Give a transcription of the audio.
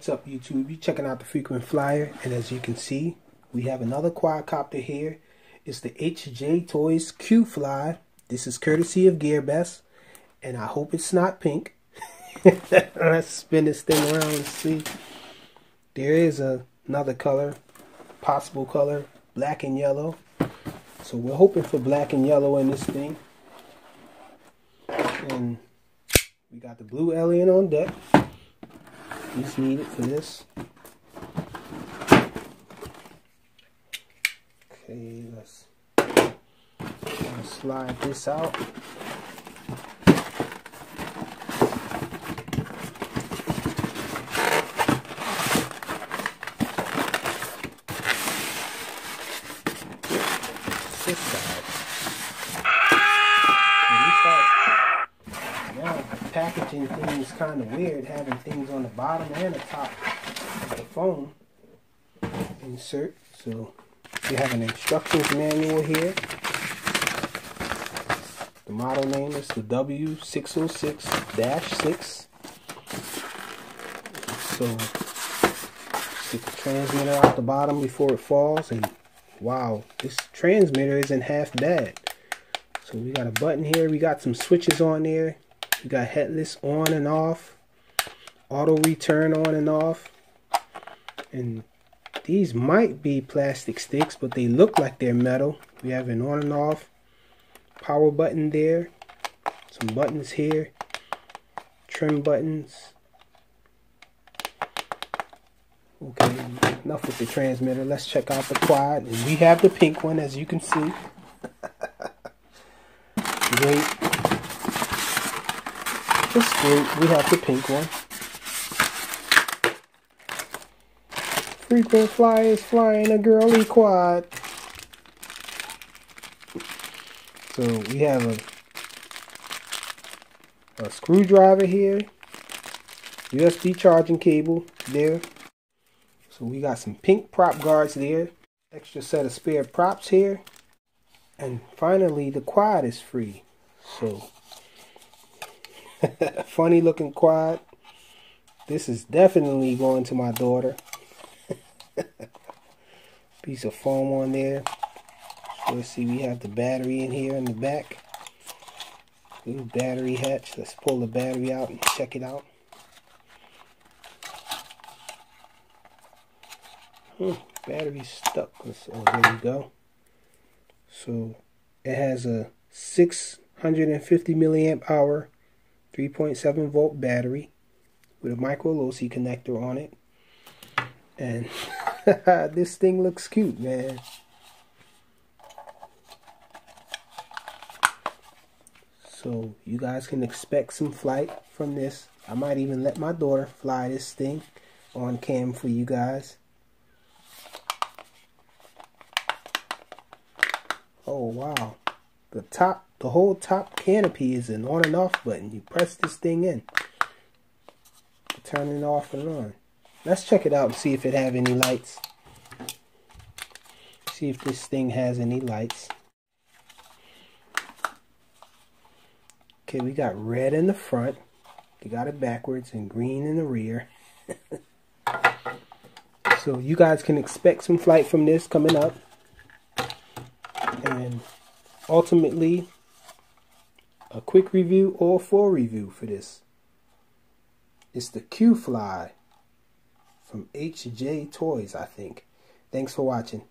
What's up YouTube? You're checking out the Frequent Flyer and as you can see we have another quadcopter here. It's the HJ Toys Q Fly. This is courtesy of GearBest and I hope it's not pink. Let's spin this thing around and see. There is a, another color, possible color, black and yellow. So we're hoping for black and yellow in this thing. And we got the blue alien on deck. He's it for this. Okay, let's slide this out. Packaging thing is kind of weird, having things on the bottom and the top of the phone insert. So we have an instructions manual here. The model name is the W606-6. So get the transmitter out the bottom before it falls and wow, this transmitter isn't half bad. So we got a button here. We got some switches on there. We got headless on and off. Auto return on and off. And these might be plastic sticks, but they look like they're metal. We have an on and off power button there. Some buttons here. Trim buttons. Okay, enough with the transmitter. Let's check out the quad. And we have the pink one, as you can see. great. We have the pink one. Frequent flyers flying a girly quad. So we have a, a screwdriver here. USB charging cable there. So we got some pink prop guards there. Extra set of spare props here. And finally, the quad is free. So, funny looking quad. This is definitely going to my daughter. Piece of foam on there. So let's see, we have the battery in here in the back. Little battery hatch. Let's pull the battery out and check it out. Hmm, battery stuck. oh, there we go. So it has a 650 milliamp hour, 3.7 volt battery with a micro LoC connector on it. And this thing looks cute, man. So you guys can expect some flight from this. I might even let my daughter fly this thing on cam for you guys. Oh wow. The top, the whole top canopy is an on and off button. You press this thing in. Turn it off and on. Let's check it out and see if it have any lights. See if this thing has any lights. Okay, we got red in the front. You got it backwards and green in the rear. so you guys can expect some flight from this coming up and ultimately a quick review or full review for this. It's the Q Fly from HJ Toys, I think. Thanks for watching.